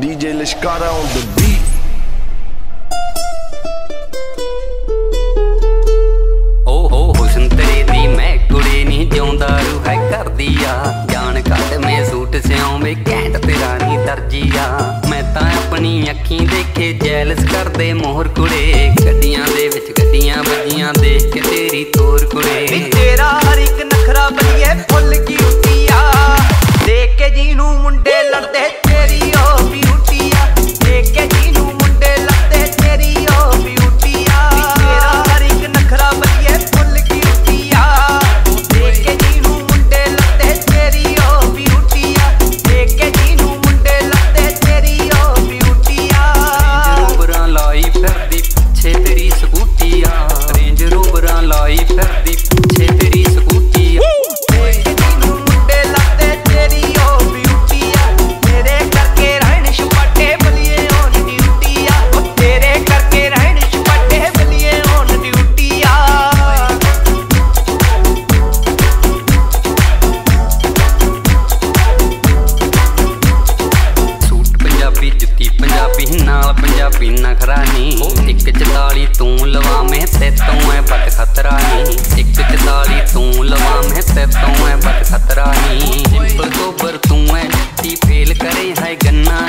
DJ Lashkara on the beat. ਓ ਹੋ ਹੁਸਨ ਤੇਰੇ ਦੀ ਮੈਂ ਕੁੜੇ ਨਹੀਂ ਜਿਉਂਦਾ ਰੂ ਹੈ ਕਰਦੀ ਆ। ਜਾਣ ਕੱਢ ਮੈਂ ਸੂਟ ਸਿਆਉਵੇਂ ਘੈਂਟ ਤੇਰਾ ਨਹੀਂ ਦਰਜੀ ਆ। ਮੈਂ ਤਾਂ ਆਪਣੀ ਅੱਖੀਂ ਦੇਖੇ ਜੈਲਸ ਕਰਦੇ ਮੋਹਰ ਕੁੜੇ। ਗੱਡੀਆਂ ਦੇ ਵਿੱਚ ਪੰਜਾਬੀ ਨਾਲ ਪੰਜਾਬੀ ਨਖਰਾ ਨੀ ਇੱਕ 44 ਤੂੰ ਲਵਾ ਮੈਂ ਤੇ ਤੂੰ ਐ ਬਦ ਖਤਰਾ ਨੀ ਇੱਕ 44 ਤੂੰ ਲਵਾਵੇਂ, ਤੇ ਤੂੰ ਐ ਬਦ ਖਤਰਾ ਨੀ ਸਿੰਪਲ ਸੋਬਰ ਤੂੰ ਐ ਟੀ ਫੇਲ ਕਰੇ ਹੈ ਗੰਨਾ